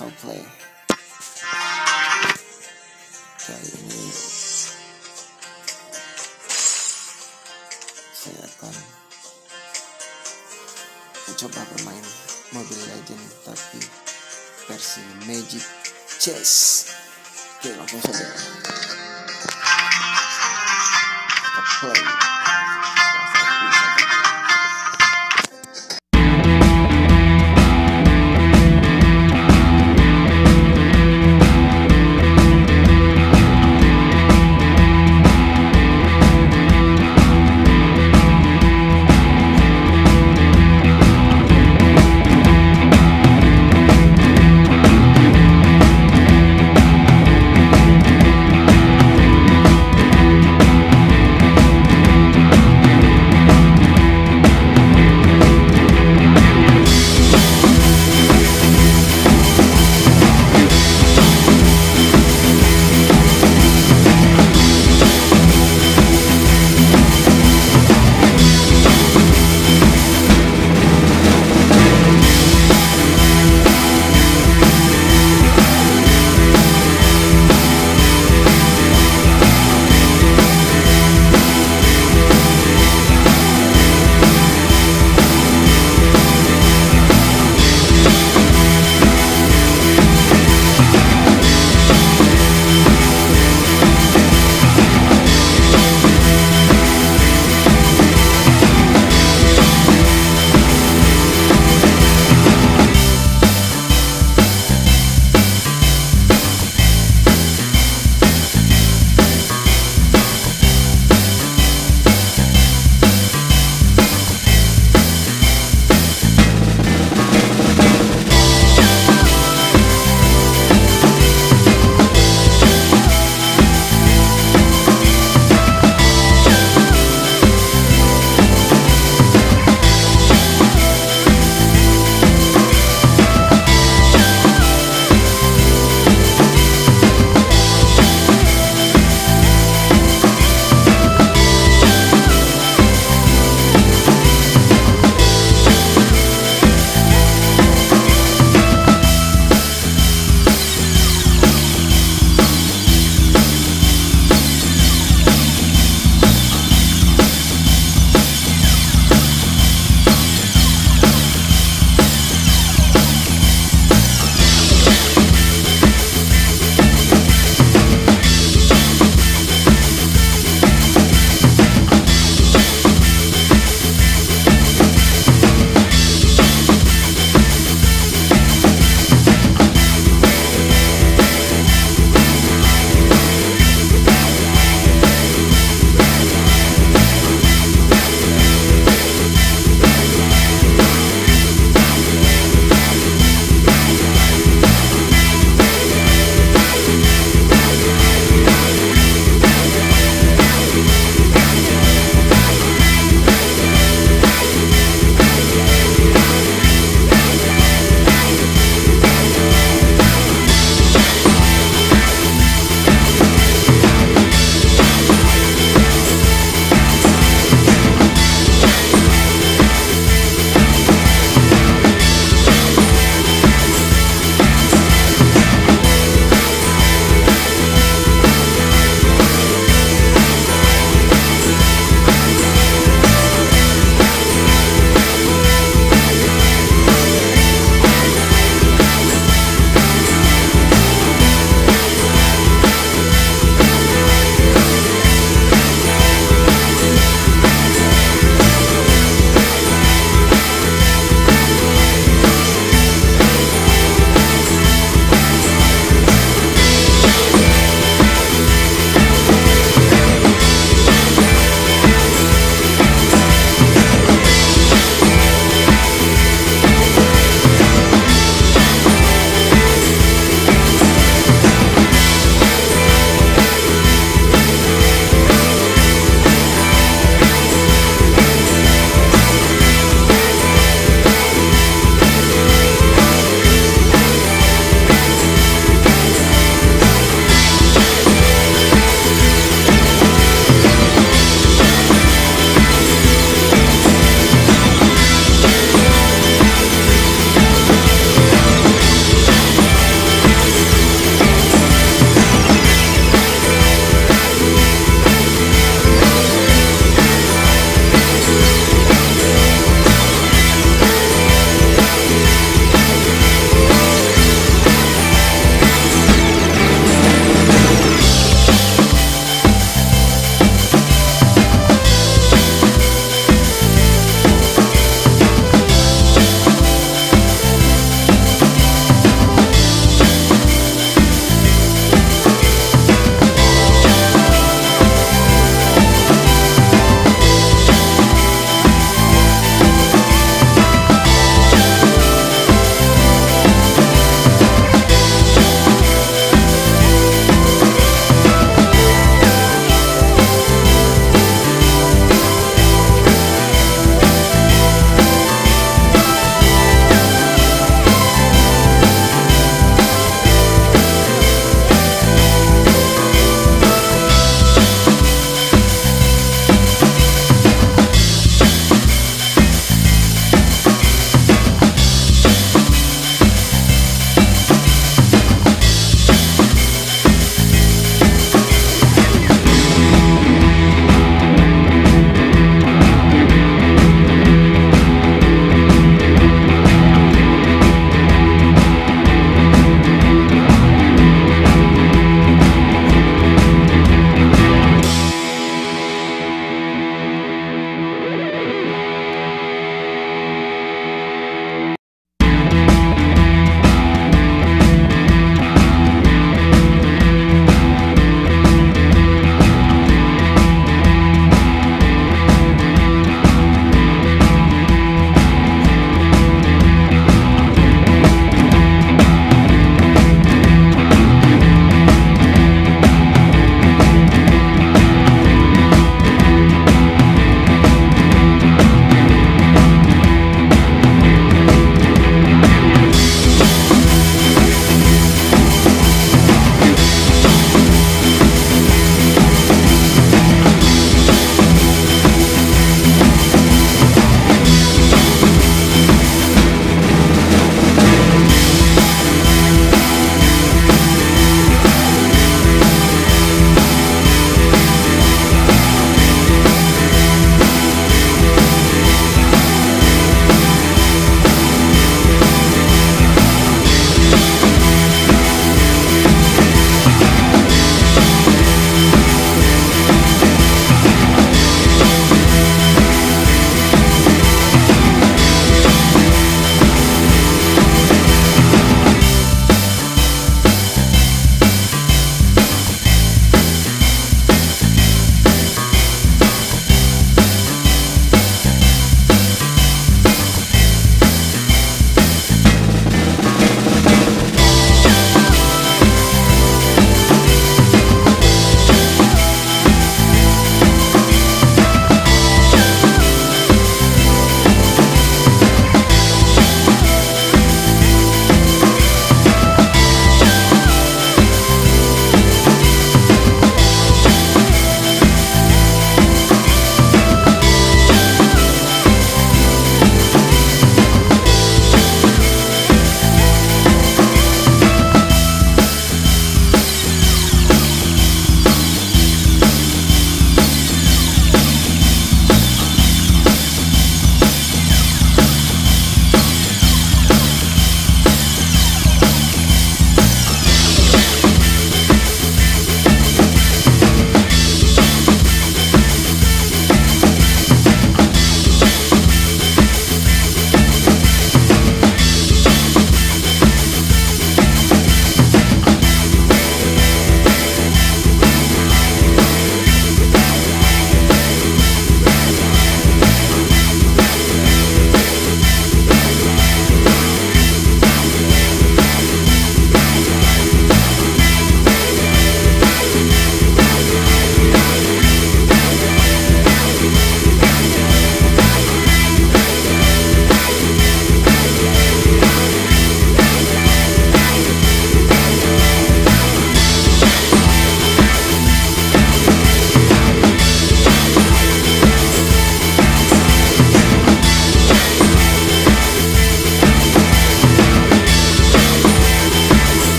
channel Play. Kali ini. Saya akan Mencoba bermain Mobile Legend Tapi versi Magic Chess. Oke langsung saja. Kita play.